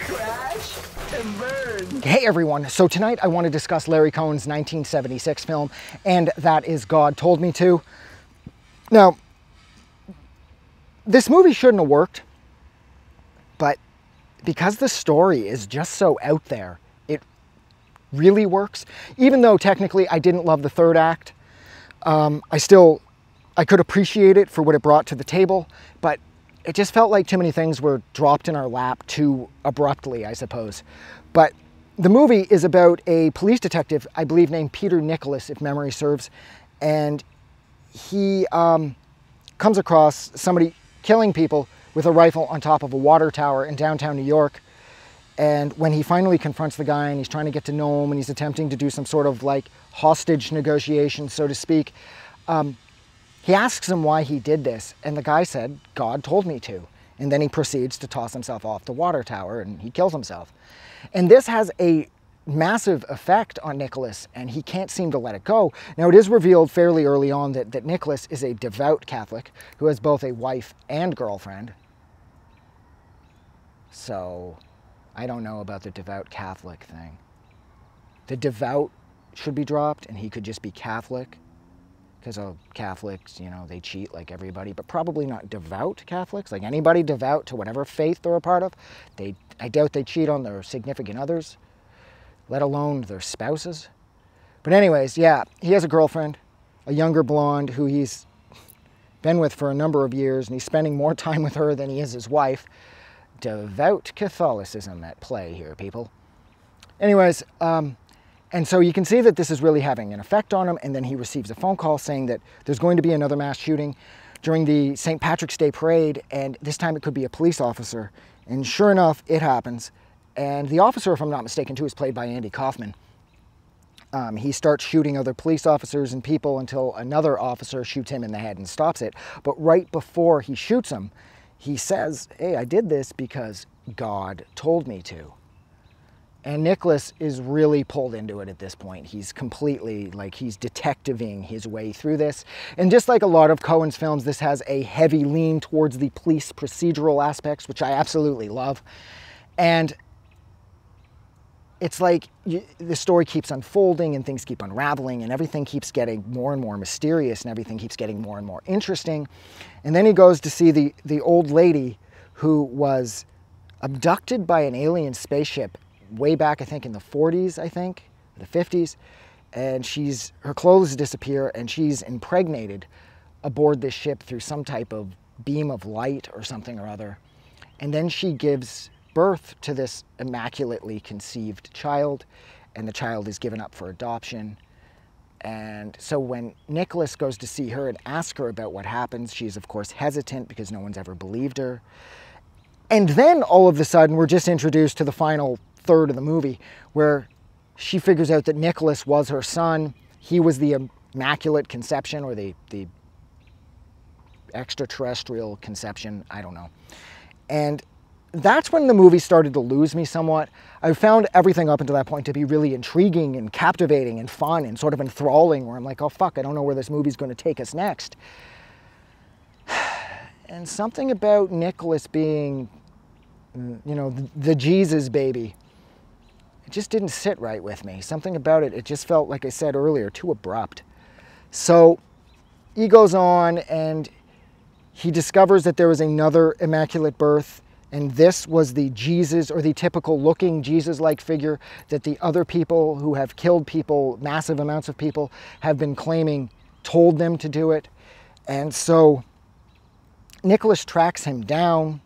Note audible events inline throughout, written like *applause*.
Crash and burn. Hey everyone, so tonight I want to discuss Larry Cohen's 1976 film, and that is God Told Me To. Now, this movie shouldn't have worked, but because the story is just so out there, it really works. Even though technically I didn't love the third act, um, I still, I could appreciate it for what it brought to the table, but it just felt like too many things were dropped in our lap too abruptly, I suppose. But the movie is about a police detective, I believe named Peter Nicholas, if memory serves, and he um, comes across somebody killing people with a rifle on top of a water tower in downtown New York. And when he finally confronts the guy and he's trying to get to know him and he's attempting to do some sort of like hostage negotiation, so to speak, um, he asks him why he did this. And the guy said, God told me to. And then he proceeds to toss himself off the water tower and he kills himself. And this has a massive effect on Nicholas and he can't seem to let it go. Now it is revealed fairly early on that, that Nicholas is a devout Catholic who has both a wife and girlfriend. So I don't know about the devout Catholic thing. The devout should be dropped and he could just be Catholic because of Catholics, you know, they cheat like everybody, but probably not devout Catholics, like anybody devout to whatever faith they're a part of. They, I doubt they cheat on their significant others, let alone their spouses. But anyways, yeah, he has a girlfriend, a younger blonde who he's been with for a number of years, and he's spending more time with her than he is his wife. Devout Catholicism at play here, people. Anyways, um, and so you can see that this is really having an effect on him. And then he receives a phone call saying that there's going to be another mass shooting during the St. Patrick's Day parade. And this time it could be a police officer. And sure enough, it happens. And the officer, if I'm not mistaken, too, is played by Andy Kaufman. Um, he starts shooting other police officers and people until another officer shoots him in the head and stops it. But right before he shoots him, he says, Hey, I did this because God told me to. And Nicholas is really pulled into it at this point. He's completely like he's detectiving his way through this. And just like a lot of Cohen's films, this has a heavy lean towards the police procedural aspects, which I absolutely love. And it's like you, the story keeps unfolding and things keep unraveling and everything keeps getting more and more mysterious and everything keeps getting more and more interesting. And then he goes to see the, the old lady who was abducted by an alien spaceship way back, I think in the 40s, I think, the 50s. And she's, her clothes disappear and she's impregnated aboard this ship through some type of beam of light or something or other. And then she gives birth to this immaculately conceived child, and the child is given up for adoption. And so when Nicholas goes to see her and ask her about what happens, she's of course hesitant because no one's ever believed her. And then all of a sudden, we're just introduced to the final third of the movie where she figures out that Nicholas was her son. He was the immaculate conception or the, the extraterrestrial conception. I don't know. And that's when the movie started to lose me somewhat. I found everything up until that point to be really intriguing and captivating and fun and sort of enthralling, where I'm like, oh fuck, I don't know where this movie's going to take us next. *sighs* And something about Nicholas being, you know, the, the Jesus baby, it just didn't sit right with me. Something about it, it just felt, like I said earlier, too abrupt. So he goes on and he discovers that there was another immaculate birth and this was the Jesus or the typical looking Jesus like figure that the other people who have killed people, massive amounts of people, have been claiming told them to do it. And so Nicholas tracks him down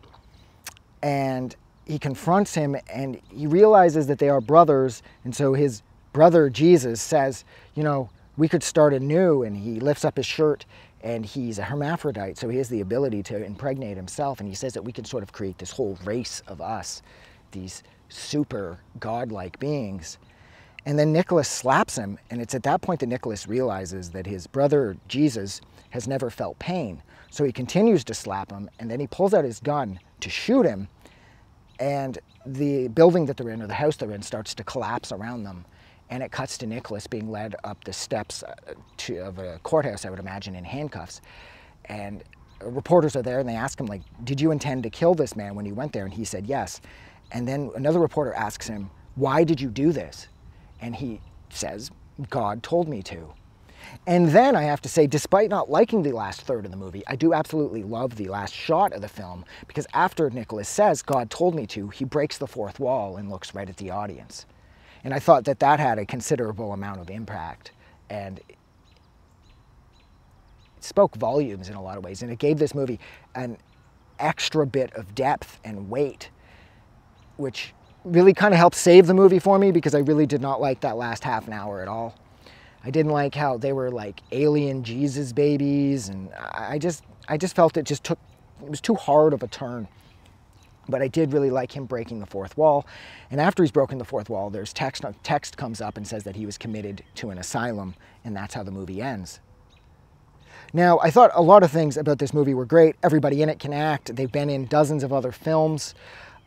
and he confronts him and he realizes that they are brothers. And so his brother Jesus says, You know, we could start anew. And he lifts up his shirt and he's a hermaphrodite, so he has the ability to impregnate himself. And he says that we can sort of create this whole race of us, these super godlike beings. And then Nicholas slaps him, and it's at that point that Nicholas realizes that his brother Jesus has never felt pain. So he continues to slap him, and then he pulls out his gun to shoot him, and the building that they're in, or the house they're in, starts to collapse around them and it cuts to Nicholas being led up the steps uh, to, of a courthouse, I would imagine, in handcuffs. And reporters are there and they ask him, like, did you intend to kill this man when you went there? And he said yes. And then another reporter asks him, Why did you do this? And he says, God told me to. And then I have to say, despite not liking the last third of the movie, I do absolutely love the last shot of the film because after Nicholas says, God told me to, he breaks the fourth wall and looks right at the audience. And I thought that that had a considerable amount of impact and it spoke volumes in a lot of ways. And it gave this movie an extra bit of depth and weight, which really kind of helped save the movie for me because I really did not like that last half an hour at all. I didn't like how they were like alien Jesus babies, and I just I just felt it just took it was too hard of a turn. But I did really like him breaking the fourth wall. And after he's broken the fourth wall, there's text text comes up and says that he was committed to an asylum, and that's how the movie ends. Now, I thought a lot of things about this movie were great. Everybody in it can act. They've been in dozens of other films.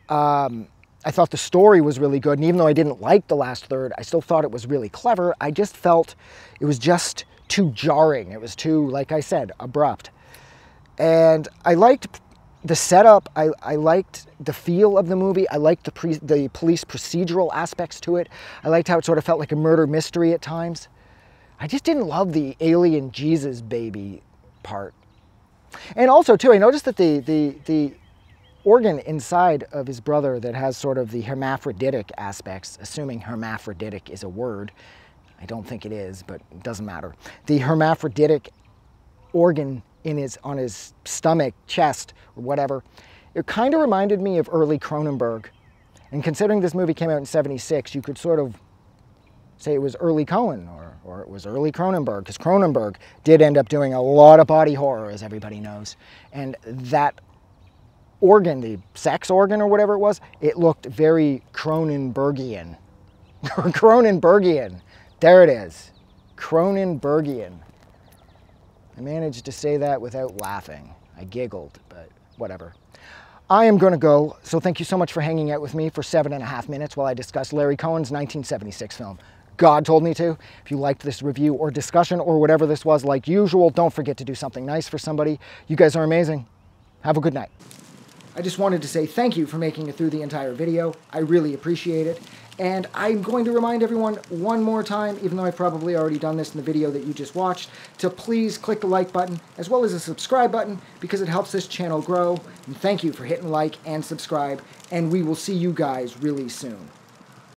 Um, I thought the story was really good. And even though I didn't like the last third, I still thought it was really clever. I just felt it was just too jarring. It was too, like I said, abrupt. And I liked the setup. I, I liked the feel of the movie. I liked the, pre, the police procedural aspects to it. I liked how it sort of felt like a murder mystery at times. I just didn't love the alien Jesus baby part. And also, too, I noticed that the, the, the organ inside of his brother that has sort of the hermaphroditic aspects, assuming hermaphroditic is a word. I don't think it is, but it doesn't matter. The hermaphroditic organ in his, on his stomach, chest, or whatever, it kind of reminded me of early Cronenberg. And considering this movie came out in 76, you could sort of say it was early Cohen or, or it was early Cronenberg, because Cronenberg did end up doing a lot of body horror, as everybody knows. And that organ, the sex organ or whatever it was, it looked very Cronenbergian. *laughs* Cronenbergian. There it is. Cronenbergian. I managed to say that without laughing. I giggled, but whatever. I am going to go, so thank you so much for hanging out with me for seven and a half minutes while I discuss Larry Cohen's 1976 film. God told me to. If you liked this review or discussion or whatever this was, like usual, don't forget to do something nice for somebody. You guys are amazing. Have a good night. I just wanted to say thank you for making it through the entire video. I really appreciate it. And I'm going to remind everyone one more time, even though I've probably already done this in the video that you just watched, to please click the like button as well as the subscribe button because it helps this channel grow. And thank you for hitting like and subscribe, and we will see you guys really soon.